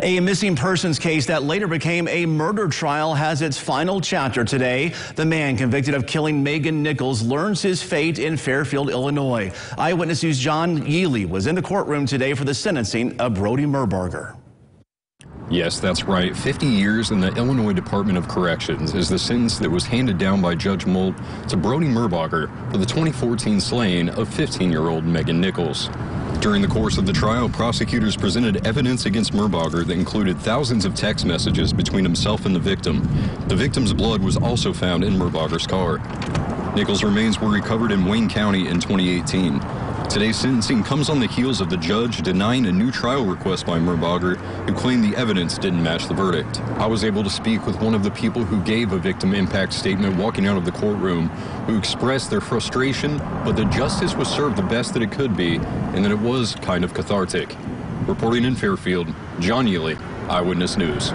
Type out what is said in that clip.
A missing persons case that later became a murder trial has its final chapter today. The man convicted of killing Megan Nichols learns his fate in Fairfield, Illinois. Eyewitness News' John Yealy was in the courtroom today for the sentencing of Brody Merbarger. Yes, that's right. 50 years in the Illinois Department of Corrections is the sentence that was handed down by Judge Molt to Brody Merbarger for the 2014 slaying of 15-year-old Megan Nichols. During the course of the trial, prosecutors presented evidence against Merbarger that included thousands of text messages between himself and the victim. The victim's blood was also found in Merbarger's car. Nichols' remains were recovered in Wayne County in 2018. Today's sentencing comes on the heels of the judge denying a new trial request by Merbarger, who claimed the evidence didn't match the verdict. I was able to speak with one of the people who gave a victim impact statement walking out of the courtroom, who expressed their frustration, but that justice was served the best that it could be, and that it was kind of cathartic. Reporting in Fairfield, John Yealy, Eyewitness News.